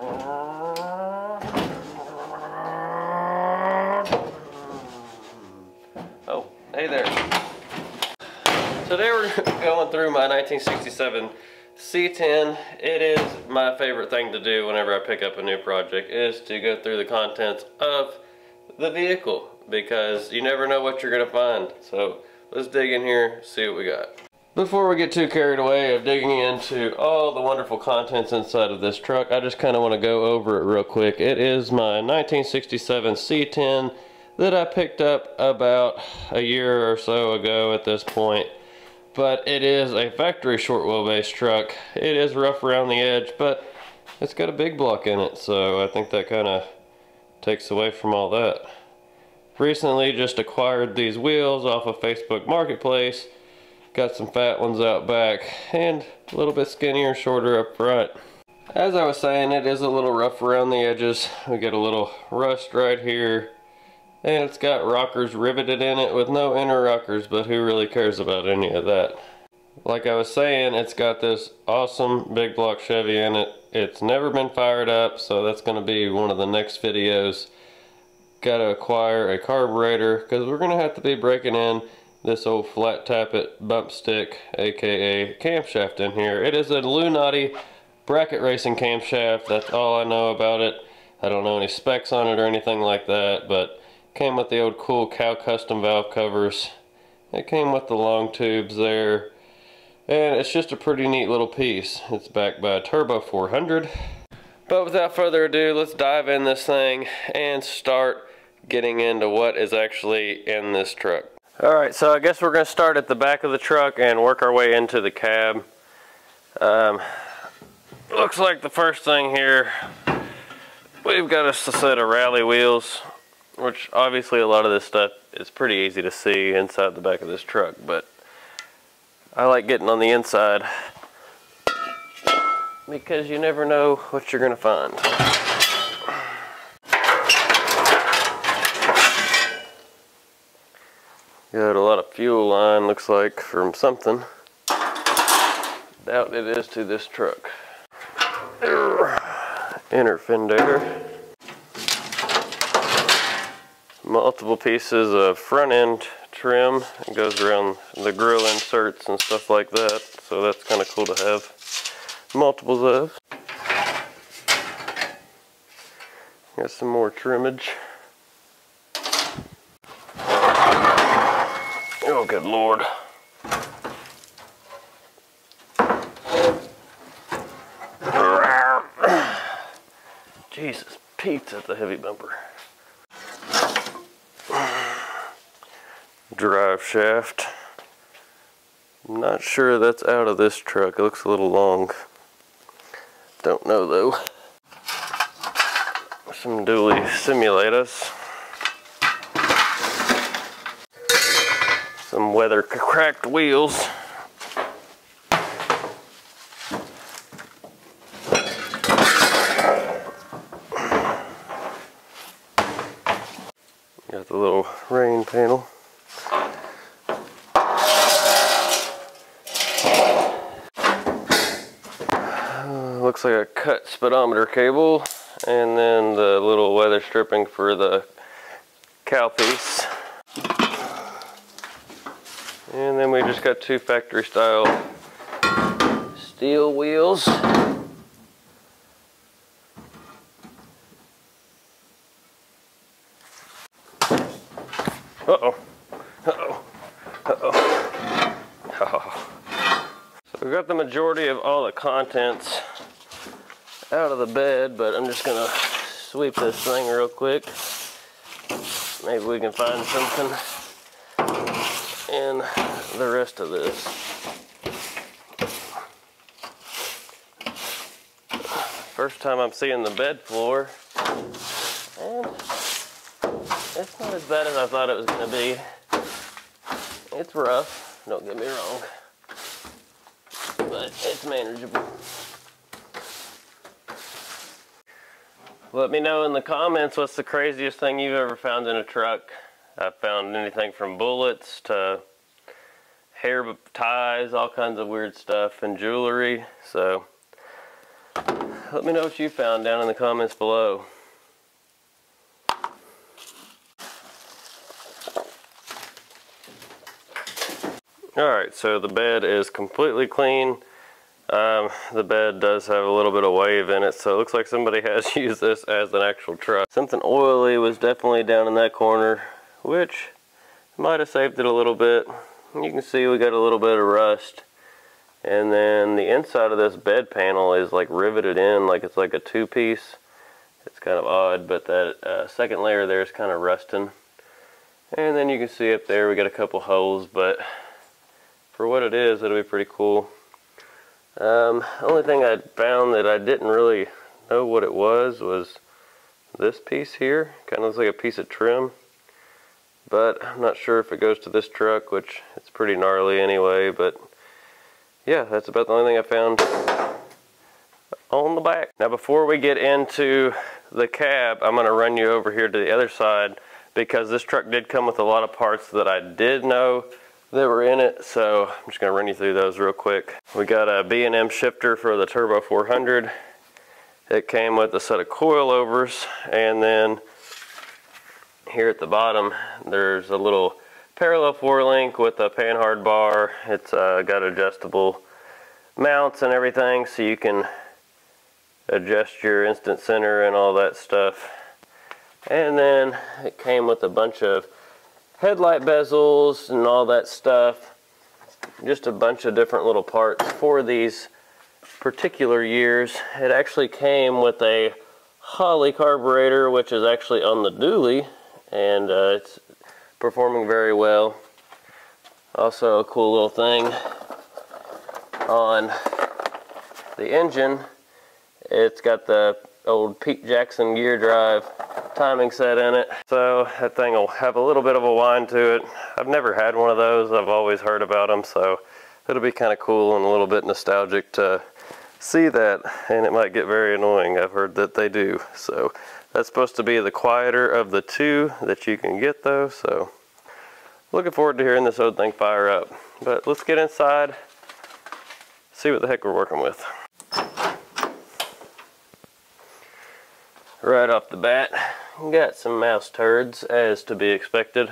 Oh, hey there. Today we're going through my 1967 C10. It is my favorite thing to do whenever I pick up a new project is to go through the contents of the vehicle because you never know what you're going to find. So let's dig in here, see what we got. Before we get too carried away of digging into all the wonderful contents inside of this truck, I just kind of want to go over it real quick. It is my 1967 C10 that I picked up about a year or so ago at this point. But it is a factory short wheelbase truck. It is rough around the edge, but it's got a big block in it, so I think that kind of takes away from all that. Recently just acquired these wheels off of Facebook Marketplace Got some fat ones out back and a little bit skinnier, shorter up front. As I was saying, it is a little rough around the edges. We get a little rust right here. And it's got rockers riveted in it with no inner rockers, but who really cares about any of that? Like I was saying, it's got this awesome big block Chevy in it. It's never been fired up, so that's going to be one of the next videos. Got to acquire a carburetor, because we're going to have to be breaking in this old flat tappet bump stick aka camshaft in here. It is a Lunati bracket racing camshaft. That's all I know about it. I don't know any specs on it or anything like that, but came with the old cool Cal Custom valve covers. It came with the long tubes there. And it's just a pretty neat little piece. It's backed by a Turbo 400. But without further ado, let's dive in this thing and start getting into what is actually in this truck. Alright, so I guess we're to start at the back of the truck and work our way into the cab. Um, looks like the first thing here, we've got a set of rally wheels, which obviously a lot of this stuff is pretty easy to see inside the back of this truck, but I like getting on the inside because you never know what you're to find. Got a lot of fuel line, looks like, from something. Doubt it is to this truck. Inner fender. Multiple pieces of front end trim. It goes around the grill inserts and stuff like that. So that's kind of cool to have multiples of. Got some more trimmage. Oh, good lord. Jesus, Pete's at the heavy bumper. Drive shaft. I'm not sure that's out of this truck. It looks a little long. Don't know though. Some dually simulators. Some weather cracked wheels. Got the little rain panel. Uh, looks like a cut speedometer cable and then the little weather stripping for the cowl piece. And then we just got two factory style steel wheels. Uh-oh. Uh-oh. Uh-oh. Oh. So we got the majority of all the contents out of the bed, but I'm just gonna sweep this thing real quick. Maybe we can find something in the rest of this. First time I'm seeing the bed floor, and it's not as bad as I thought it was to be. It's rough, don't get me wrong, but it's manageable. Let me know in the comments what's the craziest thing you've ever found in a truck. I've found anything from bullets to hair ties, all kinds of weird stuff, and jewelry. So let me know what you found down in the comments below. Alright, so the bed is completely clean. Um, the bed does have a little bit of wave in it, so it looks like somebody has used this as an actual truck. Something oily was definitely down in that corner, which might have saved it a little bit. You can see we got a little bit of rust. And then the inside of this bed panel is like riveted in like it's like a two-piece. It's kind of odd, but that uh, second layer there is kind of rusting. And then you can see up there we got a couple holes, but for what it is, it'll be pretty cool. Um, only thing I found that I didn't really know what it was was this piece here. Kind of looks like a piece of trim. But I'm not sure if it goes to this truck, which it's pretty gnarly anyway. But yeah, that's about the only thing I found on the back. Now before we get into the cab, I'm going to run you over here to the other side because this truck did come with a lot of parts that I did know that were in it so I'm just going to run you through those real quick. We got a B&M shifter for the Turbo 400. It came with a set of coilovers and then here at the bottom there's a little parallel four link with a panhard bar. It's uh, got adjustable mounts and everything so you can adjust your instant center and all that stuff. And then it came with a bunch of headlight bezels and all that stuff. Just a bunch of different little parts for these particular years. It actually came with a Holley carburetor, which is actually on the dually, and uh, it's performing very well. Also a cool little thing on the engine. It's got the old Pete Jackson gear drive timing set in it. So that thing will have a little bit of a whine to it. I've never had one of those. I've always heard about them. So it'll be kind of cool and a little bit nostalgic to see that. And it might get very annoying. I've heard that they do. So that's supposed to be the quieter of the two that you can get though. So looking forward to hearing this old thing fire up. But let's get inside, see what the heck we're working with. Right off the bat, got some mouse turds as to be expected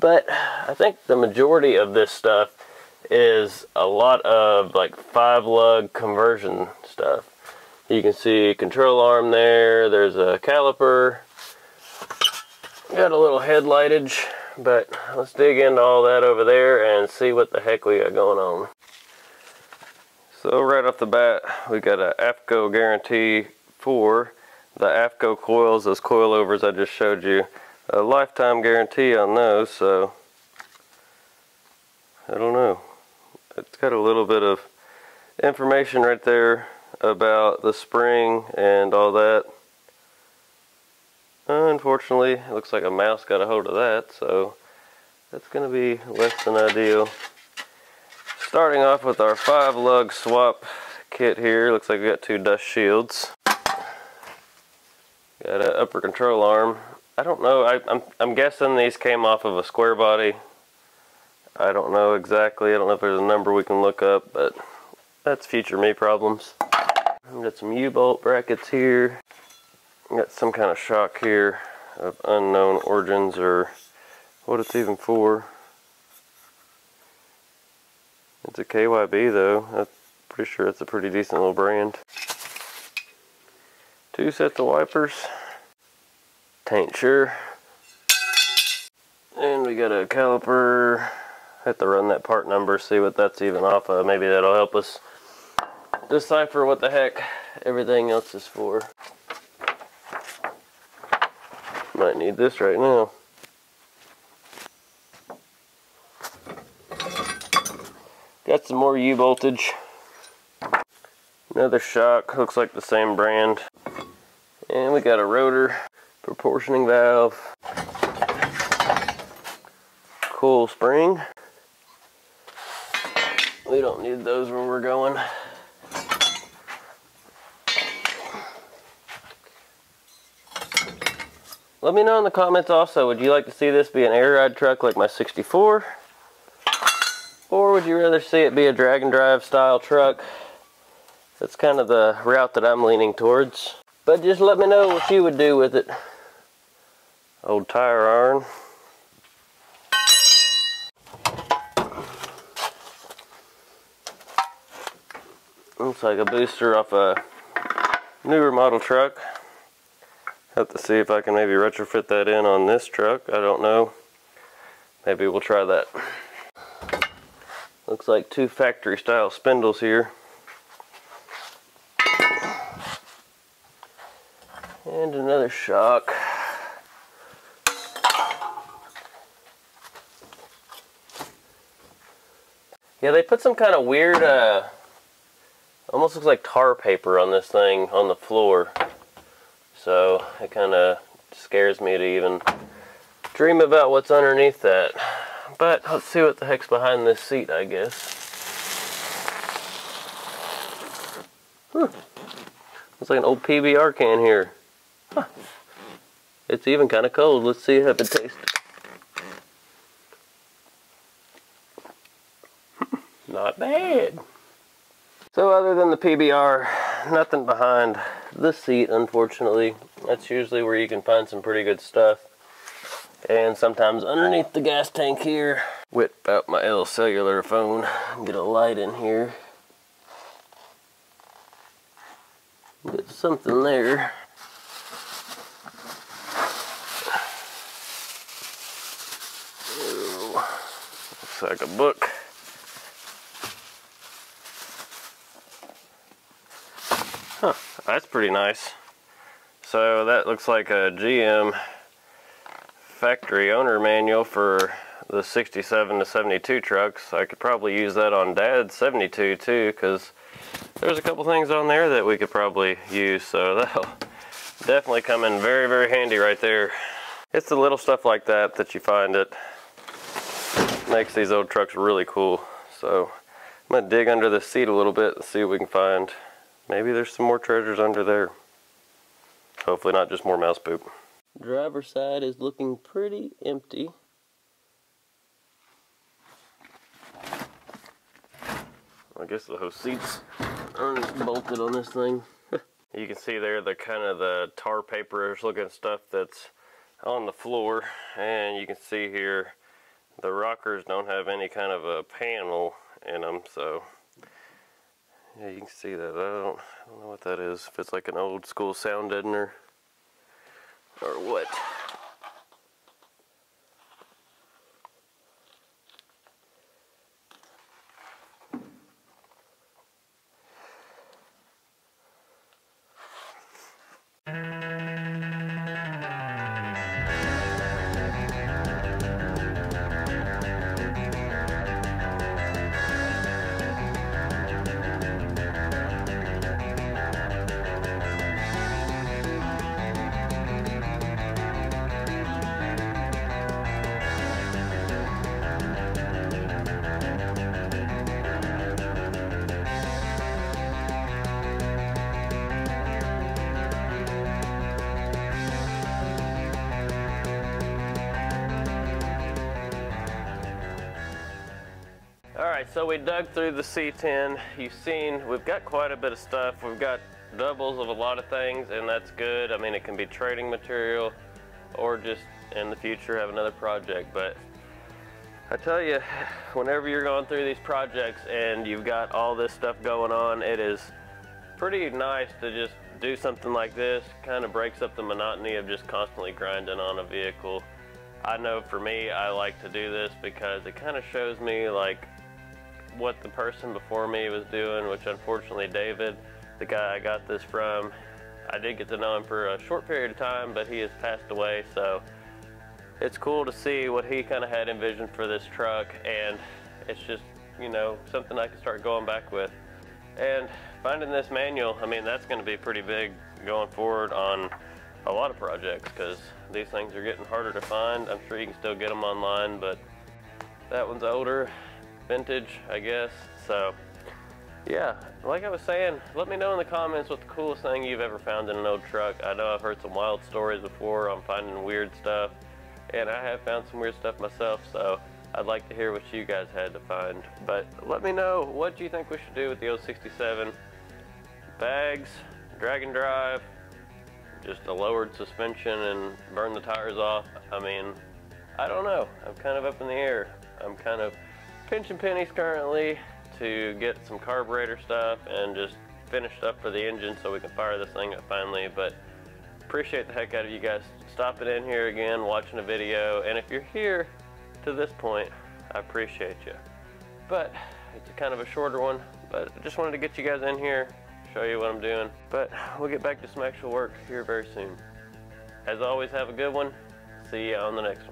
but I think the majority of this stuff is a lot of like five lug conversion stuff you can see control arm there there's a caliper. Got a little headlightage but let's dig into all that over there and see what the heck we got going on. So right off the bat we got a AFCO guarantee for the AFCO coils, those coilovers I just showed you, a lifetime guarantee on those, so I don't know. It's got a little bit of information right there about the spring and all that. Unfortunately, it looks like a mouse got a hold of that, so that's going to be less than ideal. Starting off with our five lug swap kit here, looks like we got two dust shields. Got an upper control arm. I don't know. I, I'm, I'm guessing these came off of a square body. I don't know exactly. I don't know if there's a number we can look up, but that's future me problems. Got some U-bolt brackets here. Got some kind of shock here of unknown origins or what it's even for. It's a KYB though. I'm pretty sure it's a pretty decent little brand. Two sets of wipers. Taint sure. And we got a caliper. Have to run that part number, see what that's even off of. Maybe that'll help us decipher what the heck everything else is for. Might need this right now. Got some more U-voltage. Another shock, looks like the same brand. And we got a rotor, proportioning valve, coil spring. We don't need those where we're going. Let me know in the comments also, would you like to see this be an air ride truck like my 64? Or would you rather see it be a drag and drive style truck? That's kind of the route that I'm leaning towards. But just let me know what you would do with it. Old tire iron. Looks like a booster off a newer model truck. Have to see if I can maybe retrofit that in on this truck. I don't know. Maybe we'll try that. Looks like two factory style spindles here. And another shock. Yeah, they put some kind of weird, uh, almost looks like tar paper on this thing on the floor. So it kind of scares me to even dream about what's underneath that. But let's see what the heck's behind this seat, I guess. Huh. Looks like an old PBR can here. Huh. It's even kind of cold. Let's see how it tastes. Not bad. So other than the PBR, nothing behind the seat, unfortunately. That's usually where you can find some pretty good stuff. And sometimes underneath the gas tank here, whip out my L cellular phone, get a light in here. Get something there. Looks like a book. Huh, that's pretty nice. So that looks like a GM factory owner manual for the 67 to 72 trucks. I could probably use that on Dad's 72 too because there's a couple things on there that we could probably use. So that'll definitely come in very, very handy right there. It's the little stuff like that that you find that makes these old trucks really cool. So I'm gonna dig under the seat a little bit and see what we can find. Maybe there's some more treasures under there. Hopefully not just more mouse poop. Driver side is looking pretty empty. I guess the whole seats aren't bolted on this thing. you can see there the kind of the tar paperish looking stuff that's on the floor and you can see here the rockers don't have any kind of a panel in them so yeah, you can see that. I don't, I don't know what that is. If it's like an old school sound deadener or what. Right, so we dug through the C10. You've seen we've got quite a bit of stuff. We've got doubles of a lot of things, and that's good. I mean, it can be trading material or just in the future have another project. But I tell you, whenever you're going through these projects and you've got all this stuff going on, it is pretty nice to just do something like this. Kind of breaks up the monotony of just constantly grinding on a vehicle. I know for me, I like to do this because it kind of shows me like what the person before me was doing, which unfortunately David, the guy I got this from, I did get to know him for a short period of time, but he has passed away, so it's cool to see what he kind of had envisioned for this truck, and it's just, you know, something I can start going back with. And finding this manual, I mean, that's going to be pretty big going forward on a lot of projects, because these things are getting harder to find. I'm sure you can still get them online, but that one's older vintage, I guess. So yeah, like I was saying, let me know in the comments what the coolest thing you've ever found in an old truck. I know I've heard some wild stories before on finding weird stuff, and I have found some weird stuff myself, so I'd like to hear what you guys had to find. But let me know, what do you think we should do with the 067? bags, drag and drive, just a lowered suspension and burn the tires off. I mean, I don't know. I'm kind of up in the air. I'm kind of pinching pennies currently to get some carburetor stuff and just finished up for the engine so we can fire this thing up finally. But appreciate the heck out of you guys stopping in here again, watching a video. And if you're here to this point, I appreciate you. But it's a kind of a shorter one, but I just wanted to get you guys in here, show you what I'm doing. But we'll get back to some actual work here very soon. As always, have a good one. See you on the next one.